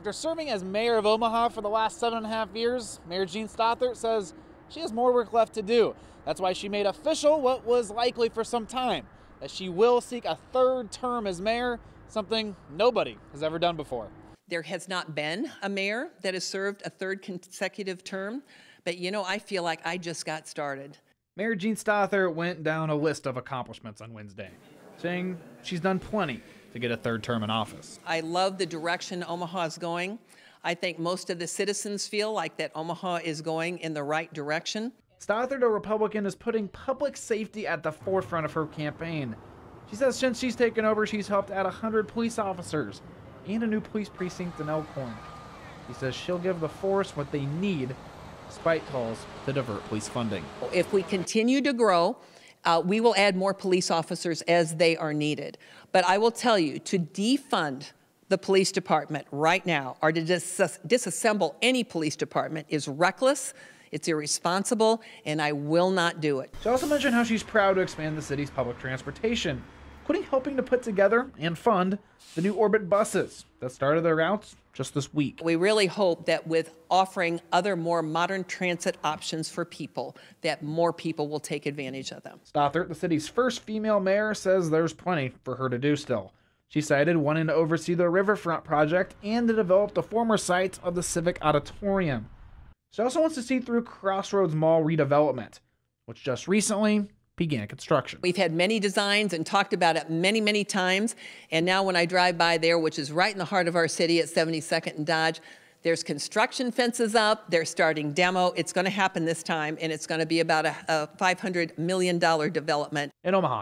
After serving as mayor of Omaha for the last seven and a half years, Mayor Jean Stothert says she has more work left to do. That's why she made official what was likely for some time that she will seek a third term as mayor, something nobody has ever done before. There has not been a mayor that has served a third consecutive term, but you know, I feel like I just got started. Mayor Jean Stothert went down a list of accomplishments on Wednesday, saying she's done plenty to get a third term in office. I love the direction Omaha is going. I think most of the citizens feel like that Omaha is going in the right direction. Stothert, a Republican, is putting public safety at the forefront of her campaign. She says since she's taken over, she's helped add 100 police officers and a new police precinct in Elkhorn. She says she'll give the force what they need, despite calls to divert police funding. If we continue to grow, uh, we will add more police officers as they are needed. But I will tell you, to defund the police department right now or to dis disassemble any police department is reckless, it's irresponsible, and I will not do it. She also mentioned how she's proud to expand the city's public transportation, including helping to put together and fund the new ORBT buses that started their routes just this week. We really hope that with offering other more modern transit options for people, that more people will take advantage of them. Stothert, the city's first female mayor, says there's plenty for her to do still. She cited wanting to oversee the Riverfront project and to develop the former site of the Civic Auditorium. She also wants to see through Crossroads Mall redevelopment, which just recently began construction. We've had many designs and talked about it many, many times. And now when I drive by there, which is right in the heart of our city at 72nd and Dodge, there's construction fences up. They're starting demo. It's going to happen this time, and it's going to be about a, a $500 million development. In Omaha.